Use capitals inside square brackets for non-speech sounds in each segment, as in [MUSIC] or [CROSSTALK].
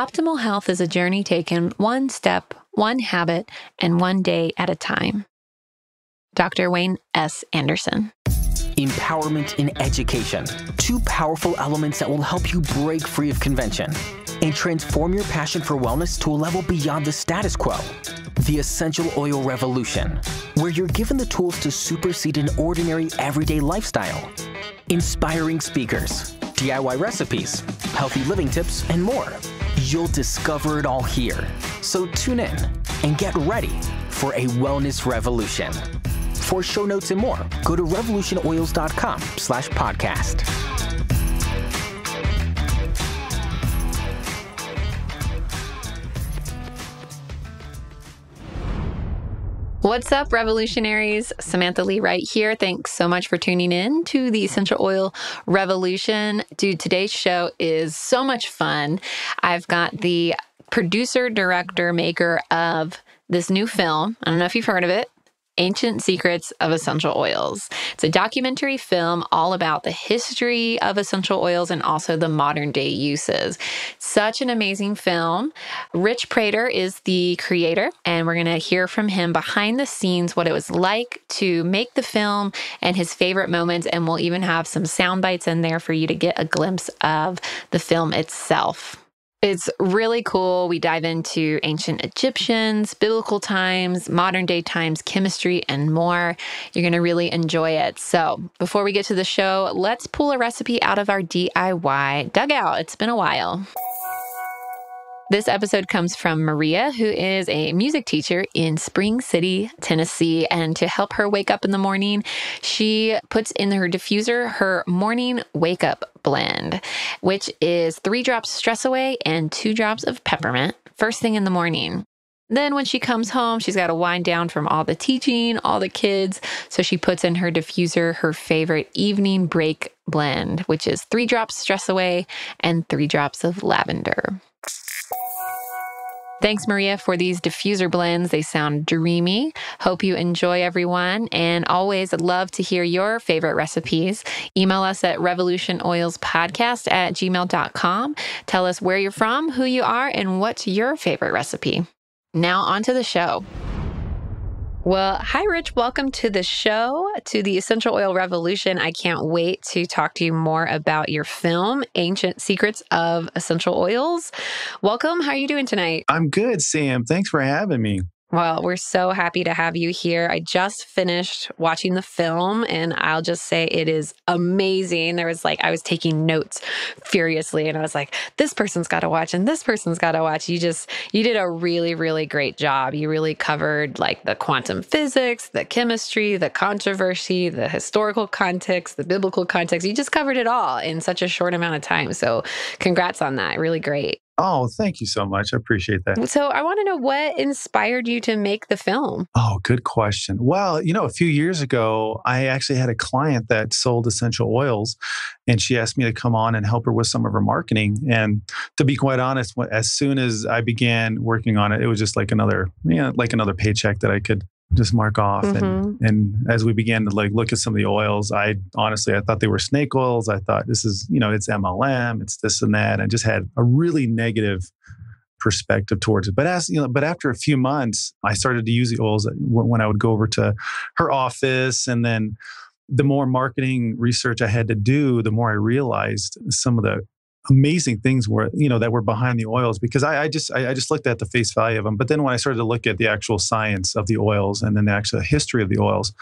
Optimal health is a journey taken one step, one habit, and one day at a time. Dr. Wayne S. Andersen. Empowerment in education. Two powerful elements that will help you break free of convention and transform your passion for wellness to a level beyond the status quo. The Essential Oil Revolution, where you're given the tools to supersede an ordinary everyday lifestyle. Inspiring speakers, DIY recipes, healthy living tips, and more. You'll discover it all here. So tune in and get ready for a wellness revolution. For show notes and more, go to revolutionoils.com slash podcast. What's up, revolutionaries? Samantha Lee Wright here. Thanks so much for tuning in to the Essential Oil Revolution. Dude, today's show is so much fun. I've got the producer, director, maker of this new film. I don't know if you've heard of it. Ancient Secrets of Essential Oils. It's a documentary film all about the history of essential oils and also the modern day uses. Such an amazing film. Rich Praytor is the creator, and we're going to hear from him behind the scenes what it was like to make the film and his favorite moments. And we'll even have some sound bites in there for you to get a glimpse of the film itself. It's really cool. We dive into ancient Egyptians, biblical times, modern day times, chemistry, and more. You're going to really enjoy it. So, before we get to the show, let's pull a recipe out of our DIY dugout. It's been a while. This episode comes from Maria, who is a music teacher in Spring City, Tennessee. And to help her wake up in the morning, she puts in her diffuser her morning wake up blend, which is three drops stress away and two drops of peppermint first thing in the morning. Then, when she comes home, she's got to wind down from all the teaching, all the kids. So she puts in her diffuser her favorite evening break blend, which is three drops stress away and three drops of lavender. Thanks, Maria, for these diffuser blends. They sound dreamy. Hope you enjoy, everyone. And always love to hear your favorite recipes. Email us at revolutionoilspodcast at gmail.com. Tell us where you're from, who you are, and what's your favorite recipe. Now, on to the show. Well, hi, Rich. Welcome to the show, to the Essential Oil Revolution. I can't wait to talk to you more about your film, Ancient Secrets of Essential Oils. Welcome. How are you doing tonight? I'm good, Sam. Thanks for having me. Well, we're so happy to have you here. I just finished watching the film and I'll just say it is amazing. There was like, I was taking notes furiously and I was like, this person's got to watch and this person's got to watch. You just, you did a really, really great job. You really covered like the quantum physics, the chemistry, the controversy, the historical context, the biblical context. You just covered it all in such a short amount of time. So, congrats on that. Really great. Oh, thank you so much. I appreciate that. So, I want to know what inspired you to make the film? Oh, good question. Well, you know, a few years ago, I actually had a client that sold essential oils, and she asked me to come on and help her with some of her marketing. And to be quite honest, as soon as I began working on it, it was just like another, you know, like another paycheck that I could just mark off. Mm-hmm. and and as we began to like look at some of the oils i honestly i thought they were snake oils. I thought this is you know it's mlm it's this and that i just had a really negative perspective towards it. But as you know but after a few months i started to use the oils when i would go over to her office and then the more marketing research i had to do the more i realized some of the amazing things were you know that were behind the oils because I, I just I, I, just looked at the face value of them but then when I started to look at the actual science of the oils and then the actual history of the oils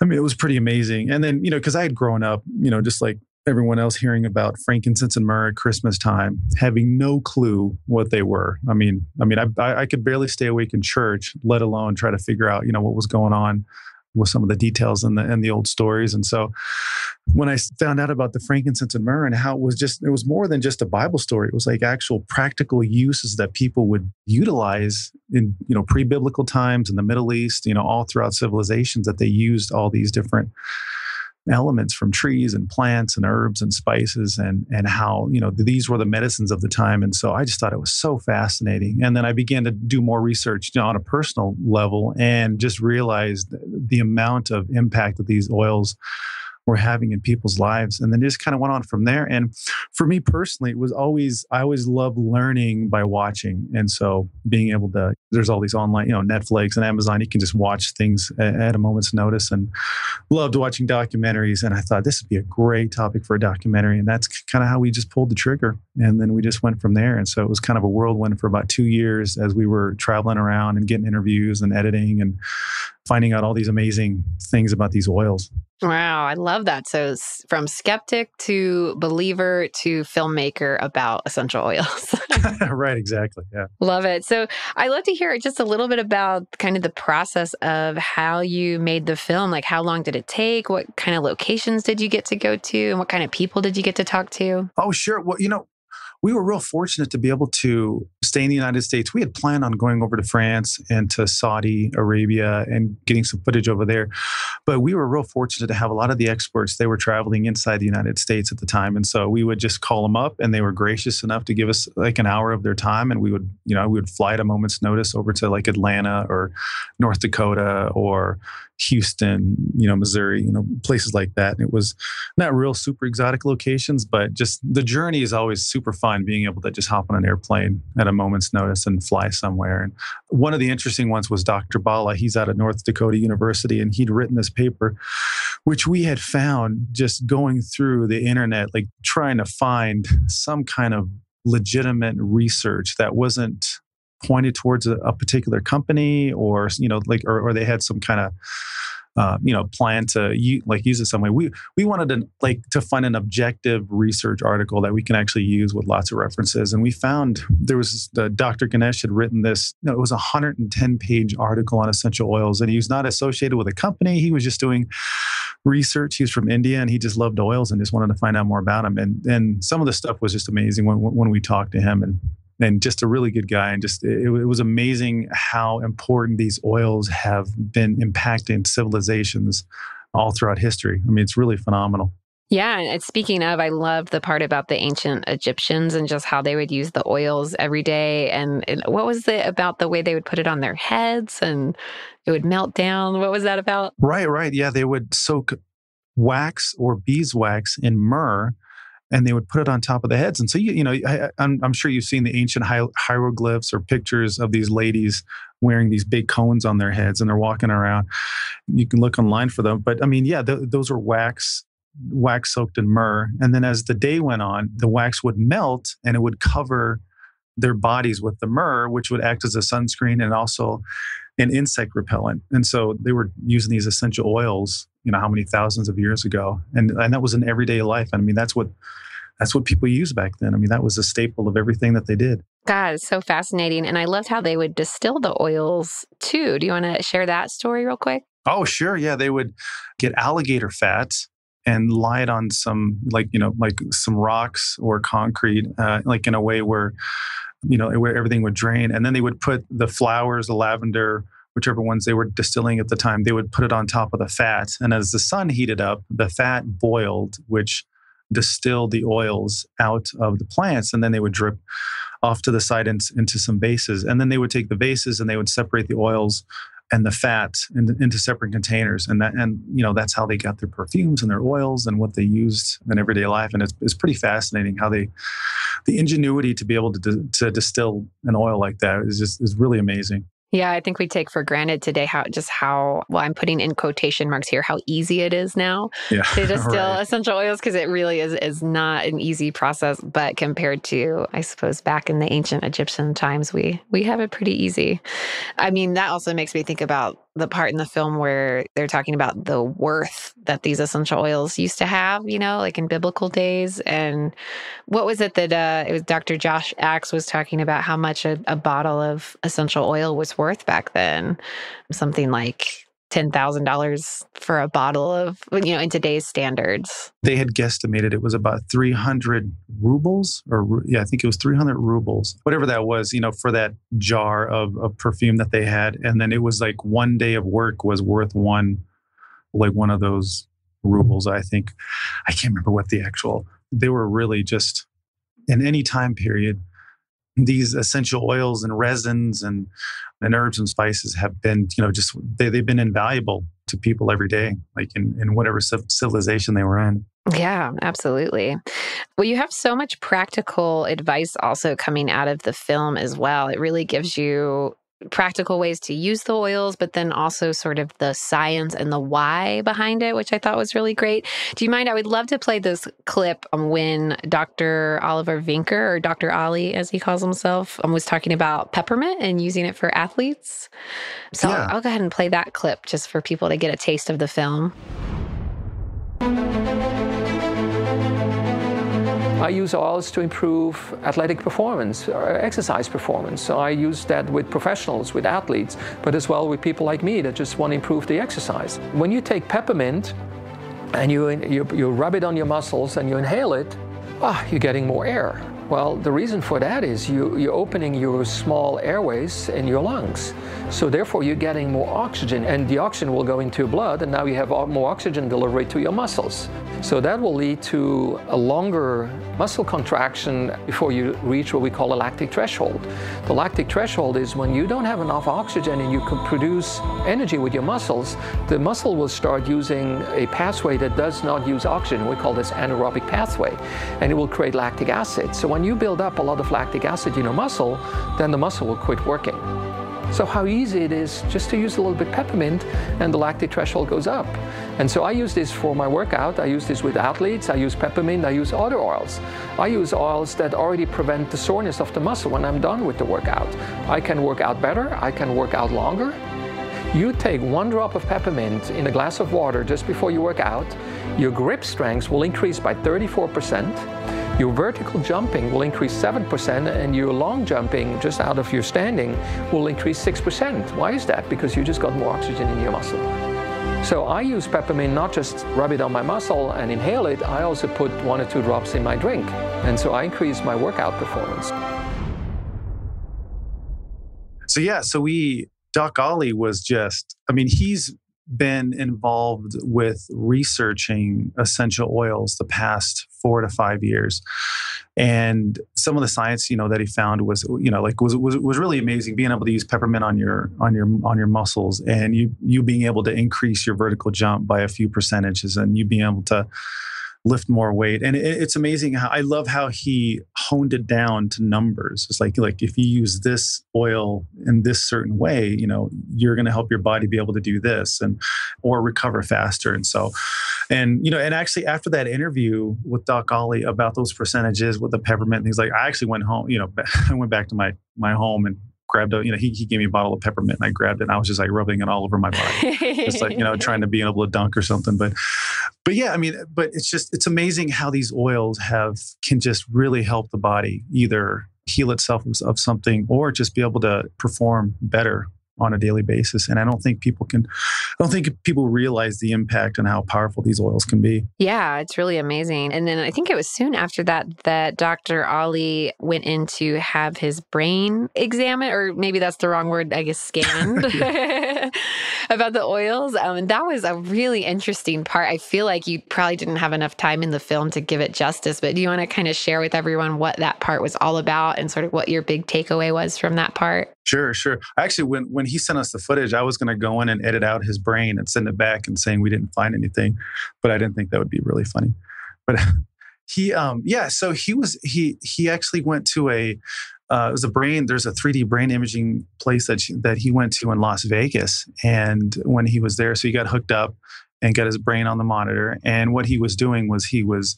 I mean it was pretty amazing. And then you know because I had grown up you know just like everyone else hearing about frankincense and myrrh at Christmas time having no clue what they were. I mean I mean I I could barely stay awake in church let alone try to figure out you know what was going on with some of the details in the in the old stories. And so when I found out about the frankincense and myrrh and how it was just it was more than just a Bible story. It was like actual practical uses that people would utilize in you know pre-biblical times in the Middle East, you know, all throughout civilizations that they used all these different elements from trees and plants and herbs and spices and and how you know these were the medicines of the time. And so i just thought it was so fascinating. And then i began to do more research you know, on a personal level and just realized the amount of impact that these oils we're having in people's lives. And then just kind of went on from there. And for me personally, it was always, I always loved learning by watching. And so being able to, there's all these online, you know, Netflix and Amazon, you can just watch things at a moment's notice and loved watching documentaries. And I thought this would be a great topic for a documentary. And that's kind of how we just pulled the trigger. And then we just went from there. And so it was kind of a whirlwind for about two years as we were traveling around and getting interviews and editing and finding out all these amazing things about these oils. Wow, I love that. So, from skeptic to believer to filmmaker about essential oils. [LAUGHS] [LAUGHS] right, exactly. Yeah. Love it. So, I love to hear just a little bit about kind of the process of how you made the film. Like, how long did it take? What kind of locations did you get to go to? And what kind of people did you get to talk to? Oh, sure. Well, you know, we were real fortunate to be able to stay in the United States. We had planned on going over to France and to Saudi Arabia and getting some footage over there. But we were real fortunate to have a lot of the experts. They were traveling inside the United States at the time. And so we would just call them up and they were gracious enough to give us like an hour of their time. And we would, you know, we would fly at a moment's notice over to like Atlanta or North Dakota or Houston, you know, Missouri, you know, places like that. And it was not real super exotic locations, but just the journey is always super fun being able to just hop on an airplane at a moment's notice and fly somewhere. And one of the interesting ones was Dr. Bala. He's out of North Dakota University and he'd written this paper, which we had found just going through the internet, like trying to find some kind of legitimate research that wasn't pointed towards a, a particular company or you know like or, or they had some kind of uh, you know plan to u- like use it some way. We we wanted to like to find an objective research article that we can actually use with lots of references. And we found there was the dr ganesh had written this you know, it was a 110 page article on essential oils and he was not associated with a company. He was just doing research. He was from india and he just loved oils and just wanted to find out more about them and and some of the stuff was just amazing when, when we talked to him. And and just a really good guy. And just it, it, was amazing how important these oils have been impacting civilizations all throughout history. I mean, it's really phenomenal. Yeah, and speaking of, I loved the part about the ancient Egyptians and just how they would use the oils every day. And, and, what was it about the way they would put it on their heads and it would melt down? What was that about? Right, right. Yeah, they would soak wax or beeswax in myrrh and they would put it on top of the heads. And so, you, you know, I, am sure you've seen the ancient hi- hieroglyphs or pictures of these ladies wearing these big cones on their heads and they're walking around. You can look online for them. But I mean, yeah, th- those are wax wax soaked in myrrh. And then as the day went on, the wax would melt and it would cover their bodies with the myrrh, which would act as a sunscreen and also an insect repellent. And so they were using these essential oils, you know, how many thousands of years ago. And and that was an everyday life. And I mean, that's what that's what people used back then. I mean, that was a staple of everything that they did. God, it's so fascinating. And I loved how they would distill the oils too. Do you want to share that story real quick? Oh, sure. Yeah. They would get alligator fat and lie it on some, like, you know, like some rocks or concrete, uh, like in a way where you know, where everything would drain. And then they would put the flowers, the lavender, whichever ones they were distilling at the time, they would put it on top of the fat. And as the sun heated up, the fat boiled, which distilled the oils out of the plants. And then they would drip off to the side into, some vases. And then they would take the vases and they would separate the oils and the fat in, into separate containers and that and you know that's how they got their perfumes and their oils and what they used in everyday life and it's, it's pretty fascinating how they the ingenuity to be able to, to distill an oil like that is just is really amazing yeah, I think we take for granted today how just how well I'm putting in quotation marks here how easy it is now yeah, to [LAUGHS] distill right. essential oils because it really is is not an easy process. But compared to I suppose back in the ancient Egyptian times, we we have it pretty easy. I mean that also makes me think about the part in the film where they're talking about the worth that these essential oils used to have, you know, like in biblical days. And what was it that uh, it was Dr. Josh Axe was talking about how much a, a bottle of essential oil was worth back then? Something like $10,000 for a bottle of, you know, in today's standards. They had guesstimated it was about 300 rubles, or yeah, I think it was 300 rubles, whatever that was, you know, for that jar of, of perfume that they had. And then it was like one day of work was worth one, like one of those rubles, I think. I can't remember what the actual, they were really just in any time period these essential oils and resins and and herbs and spices have been, you know, just they, they've been invaluable to people every day, like in, in whatever civilization they were in. Yeah, absolutely. Well, you have so much practical advice also coming out of the film as well. It really gives you practical ways to use the oils, but then also sort of the science and the why behind it, which I thought was really great. Do you mind? I would love to play this clip when Dr. Oliver Wenker, or Dr. Ollie as he calls himself, um, was talking about peppermint and using it for athletes. So yeah. I'll, I'll go ahead and play that clip just for people to get a taste of the film. I use oils to improve athletic performance or exercise performance. So I use that with professionals, with athletes, but as well with people like me that just want to improve the exercise. When you take peppermint and you, you, you rub it on your muscles and you inhale it, ah, you're getting more air. Well, the reason for that is you, you're opening your small airways in your lungs. So therefore, you're getting more oxygen, and the oxygen will go into your blood, and now you have more oxygen delivery to your muscles. So that will lead to a longer muscle contraction before you reach what we call a lactic threshold. The lactic threshold is when you don't have enough oxygen and you can produce energy with your muscles, the muscle will start using a pathway that does not use oxygen. We call this anaerobic pathway, and it will create lactic acid. So when you build up a lot of lactic acid in your muscle, then the muscle will quit working. So how easy it is just to use a little bit peppermint and the lactic threshold goes up. And so I use this for my workout. I use this with athletes. I use peppermint. I use other oils. I use oils that already prevent the soreness of the muscle when I'm done with the workout. I can work out better. I can work out longer. You take one drop of peppermint in a glass of water just before you work out. Your grip strength will increase by 34%. Your vertical jumping will increase 7% and your long jumping just out of your standing will increase 6%. Why is that? Because you just got more oxygen in your muscle. So I use peppermint not just rub it on my muscle and inhale it, I also put one or two drops in my drink. And so I increase my workout performance. So yeah, so we Doc Ollie was just I mean he's been involved with researching essential oils the past four to five years. And some of the science you know that he found was you know like was was, was really amazing being able to use peppermint on your on your on your muscles and you you being able to increase your vertical jump by a few percentages and you being able to lift more weight. And it, it's amazing how I love how he honed it down to numbers. It's like like if you use this oil in this certain way, you know, you're going to help your body be able to do this and or recover faster. And so, and you know, and actually after that interview with Doc Ollie about those percentages with the peppermint, he's like, I actually went home. You know, [LAUGHS] I went back to my my home and grabbed a, you know, he, he gave me a bottle of peppermint and I grabbed it and I was just like rubbing it all over my body. just like, you know, trying to be able to dunk or something. But, but yeah, I mean, but it's just, it's amazing how these oils have, can just really help the body either heal itself of something or just be able to perform better on a daily basis. And I don't think people can, I don't think people realize the impact and how powerful these oils can be. Yeah, it's really amazing. And then I think it was soon after that that Dr. Ollie went in to have his brain examined, or maybe that's the wrong word, I guess, scanned [LAUGHS] [LAUGHS] about the oils. Um, and that was a really interesting part. I feel like you probably didn't have enough time in the film to give it justice, but do you want to kind of share with everyone what that part was all about and sort of what your big takeaway was from that part? Sure, sure. Actually, when when he sent us the footage, I was going to go in and edit out his brain and send it back and saying we didn't find anything, but I didn't think that would be really funny. But [LAUGHS] he, um, yeah. So he was he he actually went to a uh, it was a brain. There's a 3D brain imaging place that that he went to in Las Vegas, and when he was there, so he got hooked up and got his brain on the monitor. And what he was doing was he was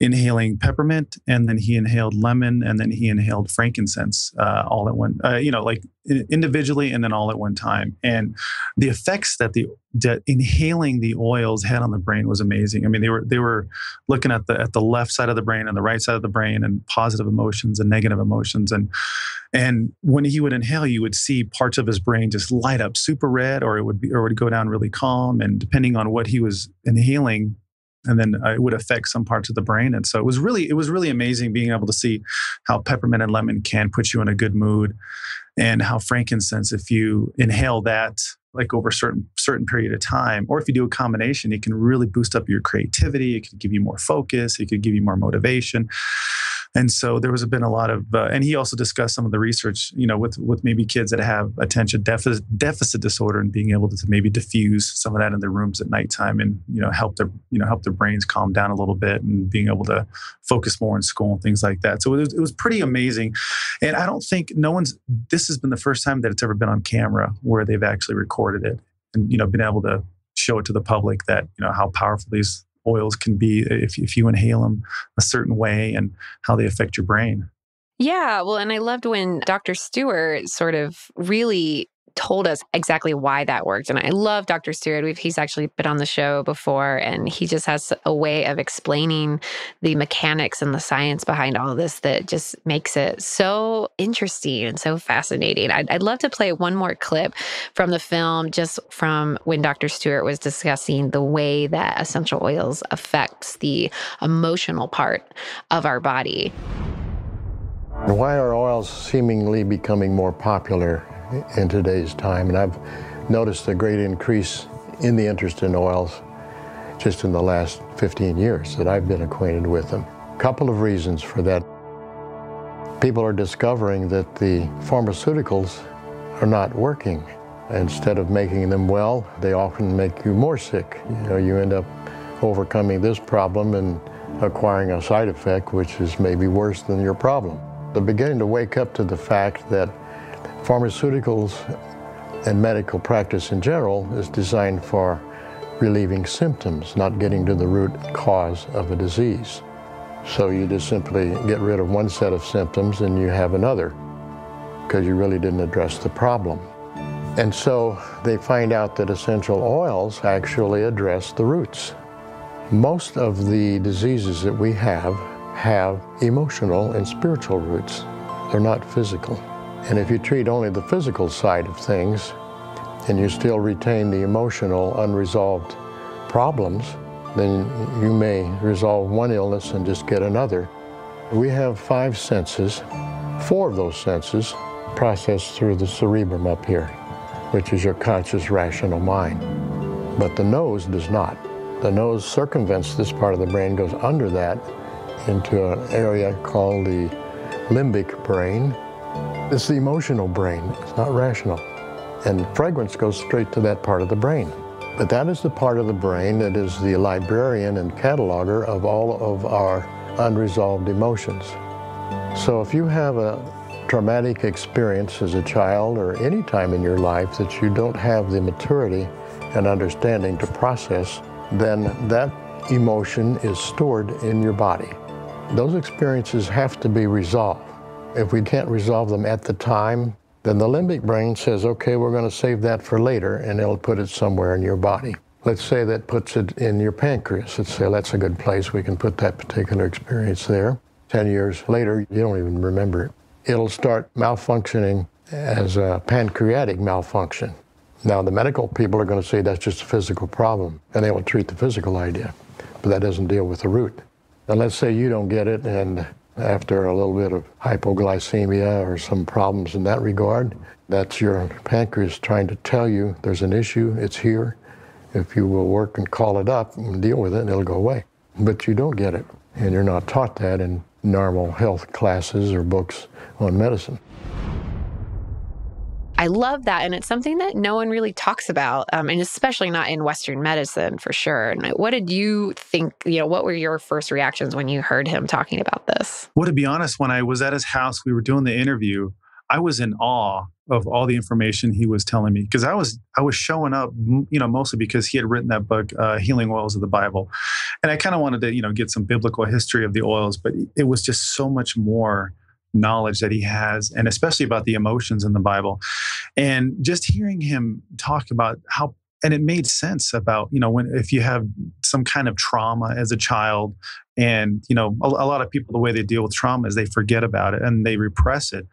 inhaling peppermint, and then he inhaled lemon, and then he inhaled frankincense uh, all at one, uh, you know, like individually and then all at one time. And the effects that the that inhaling the oils had on the brain was amazing. I mean, they were they were looking at the at the left side of the brain and the right side of the brain, and positive emotions and negative emotions, and and when he would inhale, you would see parts of his brain just light up super red, or it would be, or it would go down really calm. And depending on what he was inhaling, and then uh, it would affect some parts of the brain. And so it was really, it was really amazing being able to see how peppermint and lemon can put you in a good mood, and how frankincense, if you inhale that like over a certain certain period of time, or if you do a combination, it can really boost up your creativity. It can give you more focus. It could give you more motivation And so there was been a lot of, uh, and he also discussed some of the research, you know, with with maybe kids that have attention deficit deficit disorder and being able to, to maybe diffuse some of that in their rooms at nighttime and you know help their you know help their brains calm down a little bit and being able to focus more in school and things like that. So it was, it was pretty amazing, and I don't think no one's. This has been the first time that it's ever been on camera where they've actually recorded it and you know been able to show it to the public that you know how powerful these oils can be if, if you inhale them a certain way and how they affect your brain. Yeah, well, and I loved when Dr. Stewart sort of really told us exactly why that worked. And I love Dr. Stewart. We've, he's actually been on the show before, and he just has a way of explaining the mechanics and the science behind all of this that just makes it so interesting and so fascinating. I'd, I'd love to play one more clip from the film, just from when Dr. Stewart was discussing the way that essential oils affects the emotional part of our body. Why are oils seemingly becoming more popular in today's time. And I've noticed a great increase in the interest in oils just in the last 15 years that I've been acquainted with them. A couple of reasons for that. People are discovering that the pharmaceuticals are not working. Instead of making them well, they often make you more sick. You know, you end up overcoming this problem and acquiring a side effect which is maybe worse than your problem. They're beginning to wake up to the fact that Pharmaceuticals and medical practice in general is designed for relieving symptoms, not getting to the root cause of a disease. So you just simply get rid of one set of symptoms and you have another because you really didn't address the problem. And so they find out that essential oils actually address the roots. Most of the diseases that we have have emotional and spiritual roots. They're not physical. And if you treat only the physical side of things and you still retain the emotional unresolved problems, then you may resolve one illness and just get another. We have five senses. Four of those senses process through the cerebrum up here, which is your conscious rational mind. But the nose does not. The nose circumvents this part of the brain, goes under that into an area called the limbic brain, it's the emotional brain, it's not rational. And fragrance goes straight to that part of the brain. But that is the part of the brain that is the librarian and cataloger of all of our unresolved emotions. So if you have a traumatic experience as a child or any time in your life that you don't have the maturity and understanding to process, then that emotion is stored in your body. Those experiences have to be resolved. If we can't resolve them at the time, then the limbic brain says, okay, we're going to save that for later, and it'll put it somewhere in your body. Let's say that puts it in your pancreas. Let's say that's a good place. We can put that particular experience there. 10 years later, you don't even remember it. It'll start malfunctioning as a pancreatic malfunction. Now, the medical people are going to say that's just a physical problem, and they will treat the physical idea, but that doesn't deal with the root. And let's say you don't get it, and after a little bit of hypoglycemia or some problems in that regard. That's your pancreas trying to tell you there's an issue, it's here. If you will work and call it up and deal with it, it'll go away. But you don't get it, and you're not taught that in normal health classes or books on medicine. I love that. And it's something that no one really talks about, um, and especially not in Western medicine for sure. And what did you think? You know, what were your first reactions when you heard him talking about this? Well, to be honest, when I was at his house, we were doing the interview. I was in awe of all the information he was telling me because I was I was showing up, you know, mostly because he had written that book, uh, Healing Oils of the Bible, and I kind of wanted to, you know, get some biblical history of the oils, but it was just so much more knowledge that he has, and especially about the emotions in the Bible. And just hearing him talk about how and it made sense about you know when if you have some kind of trauma as a child and you know a, a, lot of people the way they deal with trauma is they forget about it and they repress it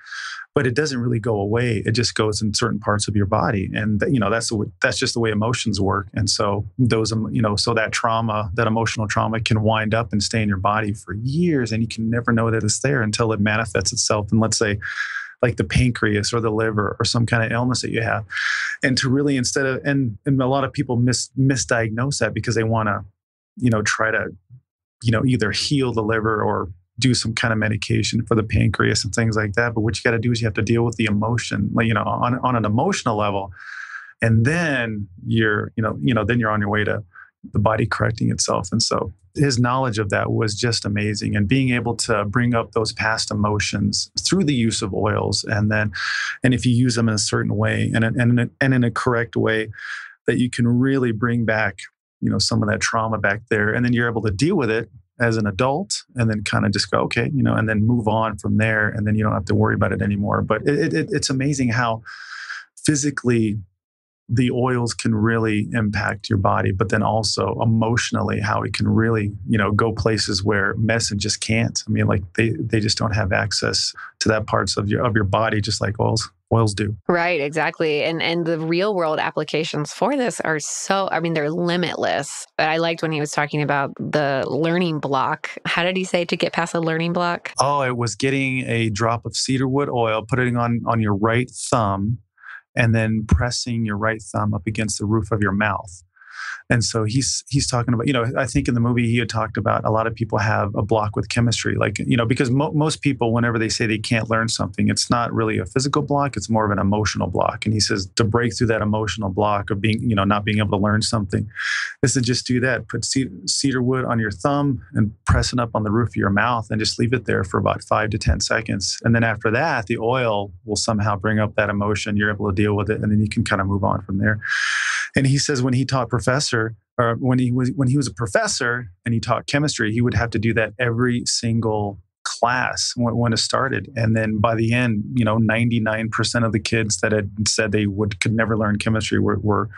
but it doesn't really go away. It just goes in certain parts of your body. And you know that's the, that's just the way emotions work. And so those you know so that trauma that emotional trauma can wind up and stay in your body for years and you can never know that it's there until it manifests itself and let's say like the pancreas or the liver or some kind of illness that you have. And to really instead of and, and a lot of people mis misdiagnose that because they want to you know try to you know either heal the liver or do some kind of medication for the pancreas and things like that. But what you got to do is you have to deal with the emotion, like, you know, on, on an emotional level. And then you're, you know, you know, then you're on your way to the body correcting itself. And so his knowledge of that was just amazing. And being able to bring up those past emotions through the use of oils, and then, and if you use them in a certain way and, and, and in a correct way, that you can really bring back, you know, some of that trauma back there. And then you're able to deal with it as an adult and then kind of just go, okay, you know, and then move on from there. And then you don't have to worry about it anymore. But it, it, it's amazing how physically the oils can really impact your body, but then also emotionally, how it can really, you know, go places where medicine just can't. I mean, like they they just don't have access to that parts of your of your body, just like oils oils do. Right, exactly. And and the real world applications for this are so I mean they're limitless. But I liked when he was talking about the learning block. How did he say to get past a learning block? Oh, it was getting a drop of cedarwood oil, putting on on your right thumb and then pressing your right thumb up against the roof of your mouth. And so he's he's talking about, you know, I think in the movie he had talked about a lot of people have a block with chemistry, like you know, because mo- most people, whenever they say they can't learn something, it's not really a physical block; it's more of an emotional block. And he says to break through that emotional block of being, you know, not being able to learn something, is to just do that. Put cedar wood on your thumb and press it up on the roof of your mouth, and just leave it there for about five to ten seconds. And then after that, the oil will somehow bring up that emotion. You're able to deal with it, and then you can kind of move on from there. And he says when he taught professor, or when he was when he was a professor and he taught chemistry, he would have to do that every single class when, when it started. And then by the end, you know, 99% of the kids that had said they would could never learn chemistry were, were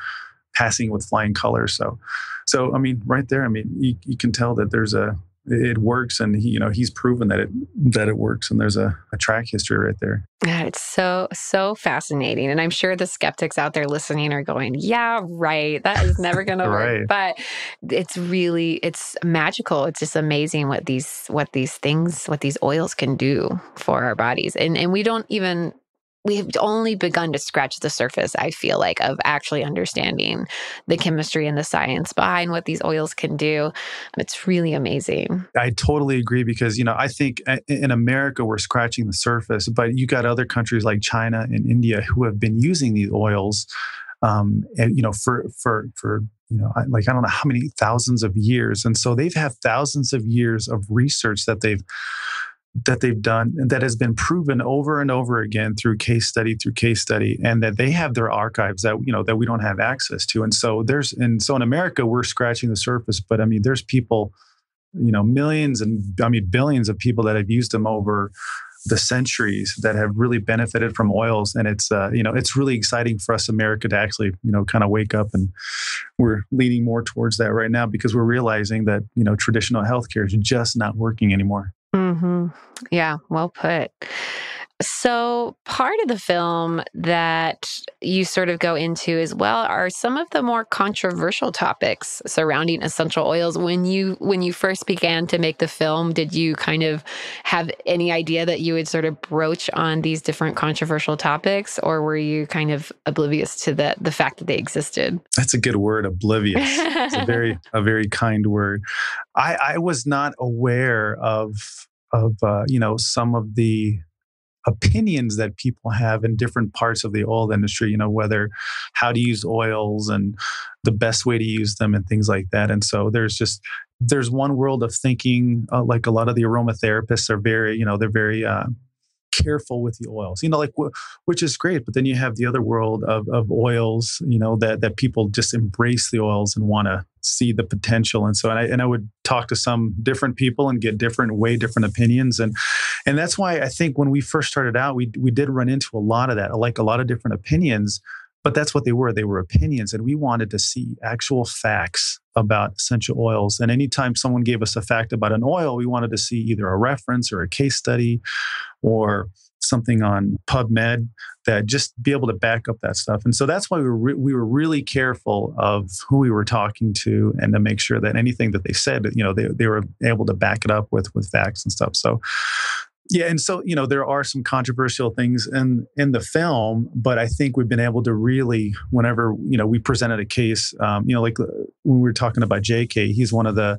passing with flying colors. So, so I mean, right there, I mean, you, you can tell that there's a it works and he, you know he's proven that it that it works and there's a, a track history right there. Yeah it's so so fascinating and i'm sure the skeptics out there listening are going yeah right that is never [LAUGHS] gonna right. work but it's really it's magical. It's just amazing what these what these things what these oils can do for our bodies and and we don't even we've only begun to scratch the surface, I feel like, of actually understanding the chemistry and the science behind what these oils can do. It's really amazing. I totally agree because, you know, I think in America, we're scratching the surface, but you got other countries like China and India who have been using these oils. Um, and you know, for for for you know, like I don't know how many thousands of years, and so they've had thousands of years of research that they've that they've done that has been proven over and over again through case study through case study and that they have their archives that you know that we don't have access to. And so there's and so in america we're scratching the surface but i mean there's people you know millions and i mean billions of people that have used them over the centuries that have really benefited from oils. And it's uh, you know it's really exciting for us america to actually you know kind of wake up and we're leaning more towards that right now because we're realizing that you know traditional healthcare is just not working anymore Mm-hmm. Yeah, well put. So, part of the film that you sort of go into as well are some of the more controversial topics surrounding essential oils. When you when you first began to make the film, did you kind of have any idea that you would sort of broach on these different controversial topics, or were you kind of oblivious to the the fact that they existed? That's a good word, oblivious. it's a very [LAUGHS] a very kind word. I, I was not aware of of uh, you know some of the opinions that people have in different parts of the oil industry you know whether how to use oils and the best way to use them and things like that. And so there's just there's one world of thinking uh, like a lot of the aromatherapists are very you know they're very uh, careful with the oils, you know, like which is great. But then you have the other world of, of oils, you know, that that people just embrace the oils and want to see the potential. And so, and I, and I would talk to some different people and get different, way different opinions. And and that's why I think when we first started out, we we did run into a lot of that, like a lot of different opinions. But that's what they were. They were opinions. And we wanted to see actual facts about essential oils. And anytime someone gave us a fact about an oil, we wanted to see either a reference or a case study or something on PubMed that just be able to back up that stuff. And so that's why we were, re- we were really careful of who we were talking to and to make sure that anything that they said, you know, they, they were able to back it up with, with facts and stuff. So yeah, and so you know there are some controversial things in in the film, but I think we've been able to really, whenever you know we presented a case, um, you know, like uh, when we were talking about J.K., he's one of the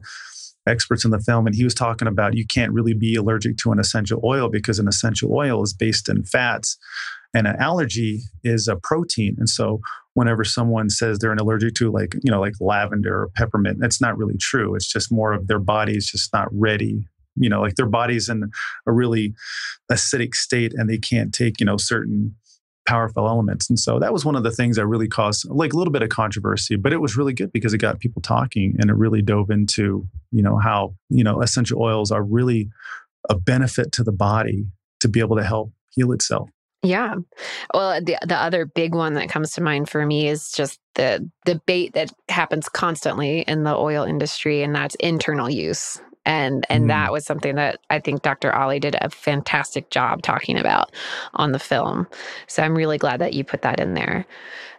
experts in the film, and he was talking about you can't really be allergic to an essential oil because an essential oil is based in fats, and an allergy is a protein. And so, whenever someone says they're an allergic to like you know like lavender or peppermint, that's not really true. It's just more of their body is just not ready. You know, like their body's in a really acidic state, and they can't take you know certain powerful elements. And so that was one of the things that really caused like a little bit of controversy, but it was really good because it got people talking and it really dove into, you know, how, you know, essential oils are really a benefit to the body to be able to help heal itself. Yeah. Well, the the other big one that comes to mind for me is just the debate that happens constantly in the oil industry and that's internal use and and mm. that was something that I think Dr. Ollie did a fantastic job talking about on the film. So I'm really glad that you put that in there.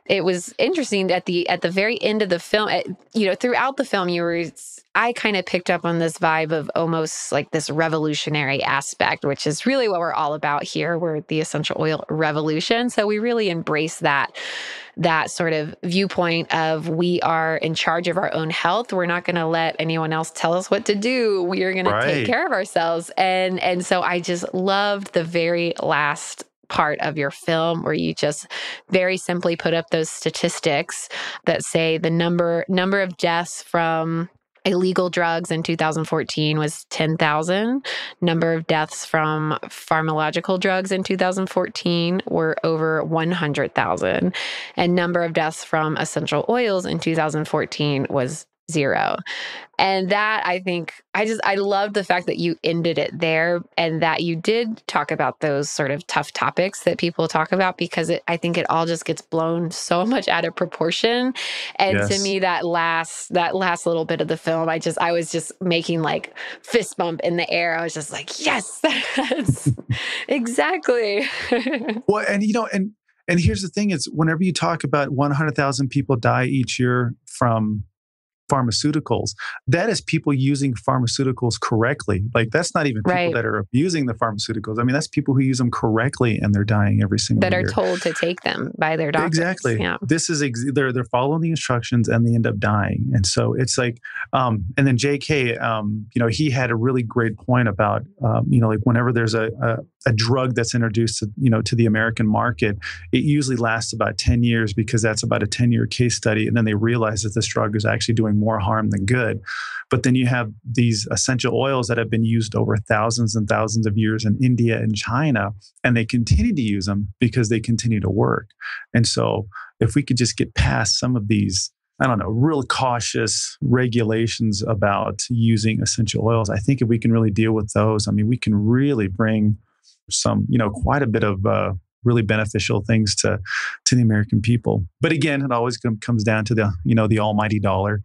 It was interesting at the at the very end of the film, eh, you know, throughout the film you were I kind of picked up on this vibe of almost like this revolutionary aspect, which is really what we're all about here. We're the essential oil revolution. So we really embrace that that sort of viewpoint of we are in charge of our own health. We're not going to let anyone else tell us what to do. We are going right. to take care of ourselves. And and so I just loved the very last part of your film where you just very simply put up those statistics that say the number number of deaths from illegal drugs in 2014 was 10,000. Number of deaths from pharmacological drugs in 2014 were over 100,000. And number of deaths from essential oils in 2014 was zero. And that I think I just I love the fact that you ended it there and that you did talk about those sort of tough topics that people talk about because it, I think it all just gets blown so much out of proportion. And yes. to me that last that last little bit of the film I just I was just making like fist bump in the air. I was just like, "Yes, [LAUGHS] exactly." [LAUGHS] well, and you know and and here's the thing is whenever you talk about 100,000 people die each year from pharmaceuticals. That is people using pharmaceuticals correctly. Like that's not even people right. that are abusing the pharmaceuticals. I mean, that's people who use them correctly and they're dying every single that year. are told to take them by their doctors. Exactly. Yeah. This is ex- they're they're following the instructions and they end up dying. And so it's like, um, and then J.K. Um, you know, he had a really great point about, um, you know, like whenever there's a, a a drug that's introduced to, you know to the American market, it usually lasts about 10 years because that's about a 10 year case study. And then they realize that this drug is actually doing more harm than good. But then you have these essential oils that have been used over thousands and thousands of years in India and China, and they continue to use them because they continue to work. And so if we could just get past some of these I don't know, real cautious regulations about using essential oils. I think if we can really deal with those, I mean, we can really bring some, you know, quite a bit of uh, really beneficial things to to the American people. But again, it always comes down to the you know the almighty dollar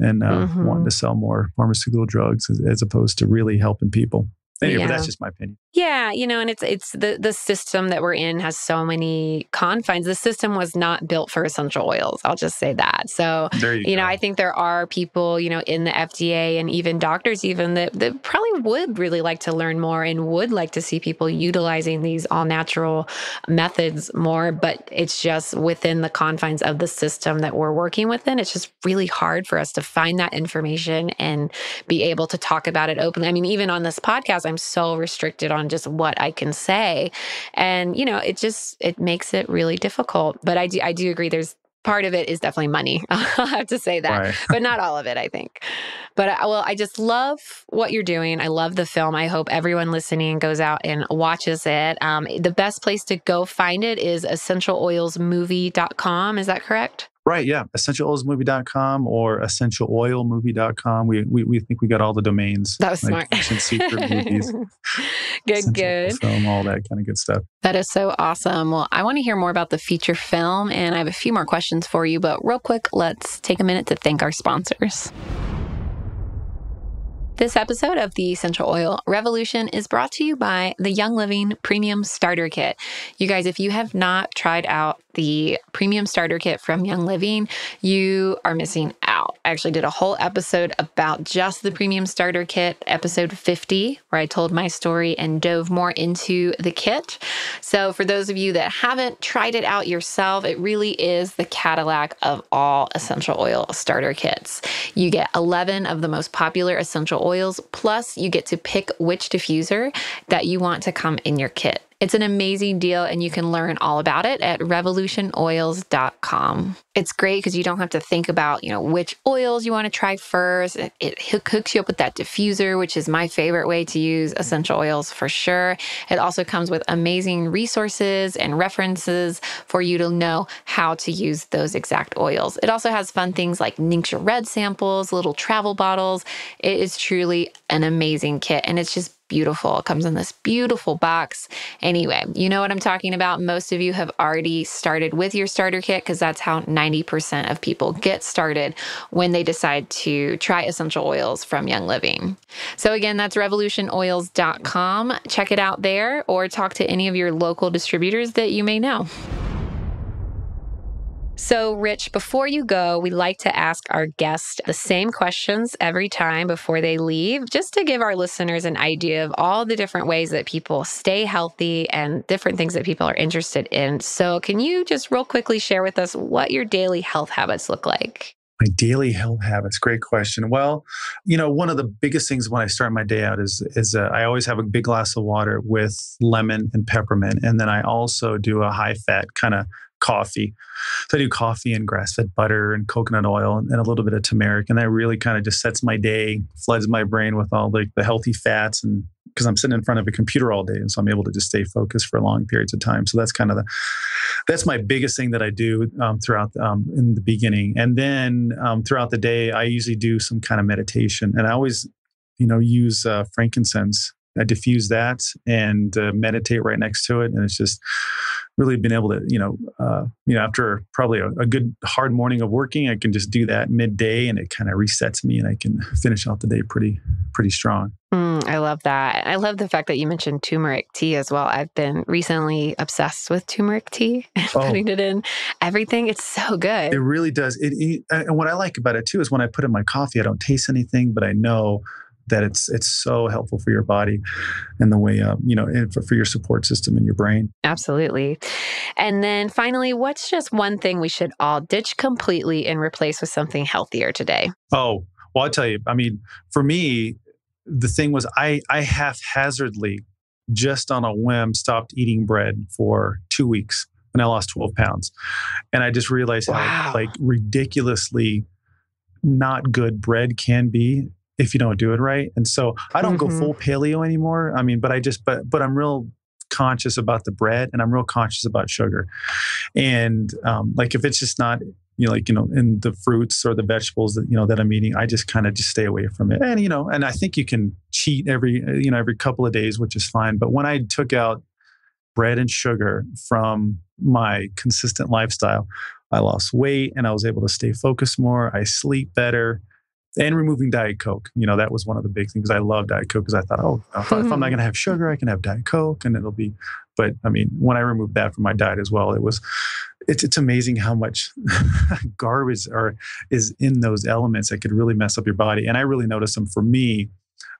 and uh, mm-hmm. wanting to sell more pharmaceutical drugs as, as opposed to really helping people. Anyway, yeah. but that's just my opinion. Yeah, you know, and it's it's the the system that we're in has so many confines. The system was not built for essential oils. I'll just say that. So, you, you know, I think there are people, you know, in the FDA and even doctors even that that probably would really like to learn more and would like to see people utilizing these all natural methods more, but it's just within the confines of the system that we're working within. It's just really hard for us to find that information and be able to talk about it openly. I mean, even on this podcast I'm so restricted on just what I can say. And, you know, it just it makes it really difficult. But I do I do agree there's part of it is definitely money. [LAUGHS] I'll have to say that, right. but not all of it, I think. But I, uh, well, I just love what you're doing. I love the film. I hope everyone listening goes out and watches it. Um, the best place to go find it is essentialoilsmovie.com. Is that correct? Right, yeah. EssentialOilsMovie.com or EssentialOilMovie.com. We, we we think we got all the domains. That was like smart. Secret movies. [LAUGHS] good, good. Film, all that kind of good stuff. That is so awesome. Well, I want to hear more about the feature film, and I have a few more questions for you. But real quick, let's take a minute to thank our sponsors. This episode of the Essential Oil Revolution is brought to you by the Young Living Premium Starter Kit. You guys, if you have not tried out the Premium Starter Kit from Young Living, you are missing out. I actually did a whole episode about just the Premium Starter Kit, episode 50, where I told my story and dove more into the kit. So, for those of you that haven't tried it out yourself, it really is the Cadillac of all essential oil starter kits. You get 11 of the most popular essential oils, plus, you get to pick which diffuser that you want to come in your kit. It's an amazing deal, and you can learn all about it at revolutionoils.com. It's great because you don't have to think about, you know, which oils you want to try first. It, it hooks you up with that diffuser, which is my favorite way to use essential oils for sure. It also comes with amazing resources and references for you to know how to use those exact oils. It also has fun things like Ningxia Red samples, little travel bottles. It is truly an amazing kit, and it's just beautiful. It comes in this beautiful box. Anyway, you know what I'm talking about. Most of you have already started with your starter kit because that's how 90% of people get started when they decide to try essential oils from Young Living. So, again, that's revolutionoils.com. Check it out there or talk to any of your local distributors that you may know. So, Rich, before you go, we like to ask our guests the same questions every time before they leave, just to give our listeners an idea of all the different ways that people stay healthy and different things that people are interested in. So, can you just real quickly share with us what your daily health habits look like? My daily health habits. Great question. Well, you know, one of the biggest things when I start my day out is is uh, I always have a big glass of water with lemon and peppermint, and then I also do a high fat kind of coffee. So I do coffee and grass fed butter and coconut oil and, and, a little bit of turmeric. And that really kind of just sets my day, floods my brain with all the, the healthy fats. And because I'm sitting in front of a computer all day. And so I'm able to just stay focused for long periods of time. So that's kind of the, that's my biggest thing that I do um, throughout um, in the beginning. And then um, throughout the day, I usually do some kind of meditation. And I always, you know, use uh, frankincense I diffuse that and uh, meditate right next to it. And it's just really been able to, you know, uh, you know, after probably a, a, good hard morning of working, I can just do that midday and it kind of resets me and I can finish out the day pretty, pretty strong. Mm, I love that. I love the fact that you mentioned turmeric tea as well. I've been recently obsessed with turmeric tea and [LAUGHS] oh. putting it in everything. It's so good. It really does. It, it, and what I like about it too is when I put in my coffee, I don't taste anything, but I know that it's it's so helpful for your body and the way uh, you know for, for your support system in your brain. Absolutely. And then finally what's just one thing we should all ditch completely and replace with something healthier today? Oh well i'll tell you i mean for me the thing was i i haphazardly just on a whim stopped eating bread for two weeks and i lost 12 pounds. And i just realized wow. how like ridiculously not good bread can be if you don't do it right. And so I don't mm-hmm. go full paleo anymore. I mean, but I just but but I'm real conscious about the bread and I'm real conscious about sugar. And um, like if it's just not you know like you know in the fruits or the vegetables that you know that I'm eating, I just kind of just stay away from it. And you know, and I think you can cheat every you know every couple of days, which is fine. But when I took out bread and sugar from my consistent lifestyle, I lost weight and I was able to stay focused more. I sleep better and removing Diet Coke. You know, that was one of the big things. I love Diet Coke because I thought, oh, if, I'm not going to have sugar, I can have Diet Coke and it'll be. But I mean, when I removed that from my diet as well, it was, it's, it's amazing how much [LAUGHS] garbage are, is in those elements that could really mess up your body. And I really noticed them for me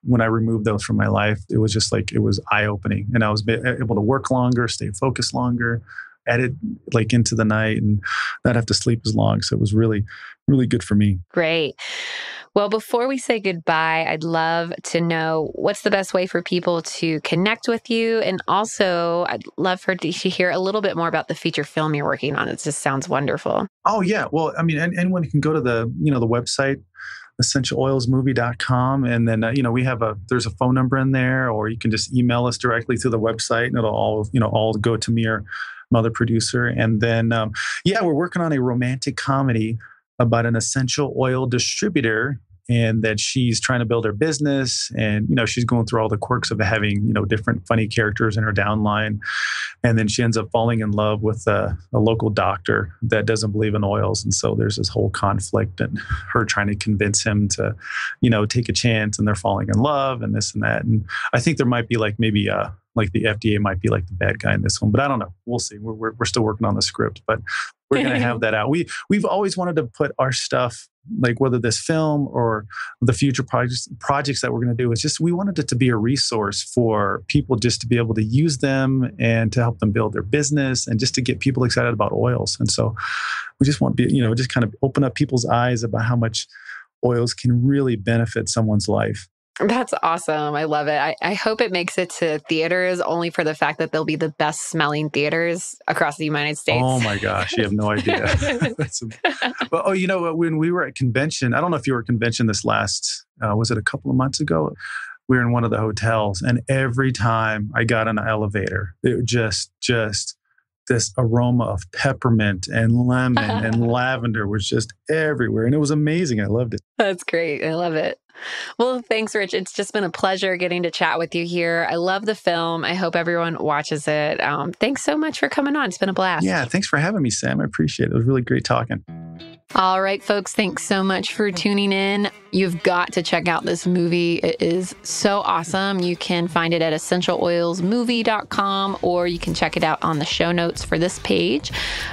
when I removed those from my life. It was just like, it was eye opening. And I was able to work longer, stay focused longer, edit like into the night and not have to sleep as long. So it was really, really good for me. Great. Well, before we say goodbye, I'd love to know what's the best way for people to connect with you. And also, I'd love for to hear a little bit more about the feature film you're working on. It just sounds wonderful. Oh, yeah. Well, I mean, anyone can go to the, you know, the website, essentialoilsmovie.com. And then, uh, you know, we have a, there's a phone number in there, or you can just email us directly through the website and it'll all, you know, all go to me or mother producer. And then, um, yeah, we're working on a romantic comedy about an essential oil distributor and that she's trying to build her business and you know she's going through all the quirks of having you know different funny characters in her downline and then she ends up falling in love with a, a local doctor that doesn't believe in oils and so there's this whole conflict and her trying to convince him to you know take a chance and they're falling in love and this and that and i think there might be like maybe uh like the FDA might be like the bad guy in this one, but I don't know. We'll see. We're, we're, we're still working on the script, but we're going to have [LAUGHS] that out. We we've always wanted to put our stuff like whether this film or the future projects projects that we're going to do is just we wanted it to be a resource for people just to be able to use them and to help them build their business and just to get people excited about oils and so we just want to be you know just kind of open up people's eyes about how much oils can really benefit someone's life that's awesome. I love it. I, I, hope it makes it to theaters only for the fact that they'll be the best smelling theaters across the United States. Oh my gosh, you have no idea. [LAUGHS] but [LAUGHS] oh, you know, when we were at convention, I don't know if you were at convention this last, uh, was it a couple of months ago? We were in one of the hotels, and every time I got on an elevator, it just, just, this aroma of peppermint and lemon and [LAUGHS] lavender was just everywhere. And it was amazing. I loved it. That's great. I love it. Well, thanks, Rich. It's just been a pleasure getting to chat with you here. I love the film. I hope everyone watches it. Um, thanks so much for coming on. It's been a blast. Yeah, thanks for having me, Sam. I appreciate it. It was really great talking. All right, folks, thanks so much for tuning in. You've got to check out this movie. It is so awesome. You can find it at essentialoilsmovie.com or you can check it out on the show notes for this page,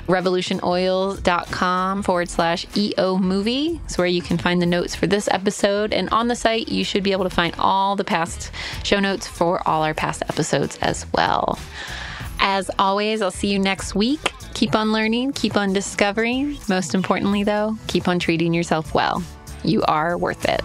revolutionoils.com forward slash EO movie. It's where you can find the notes for this episode. And on the site, you should be able to find all the past show notes for all our past episodes as well. As always, I'll see you next week. Keep on learning, keep on discovering. Most importantly, though, keep on treating yourself well. You are worth it.